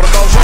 Por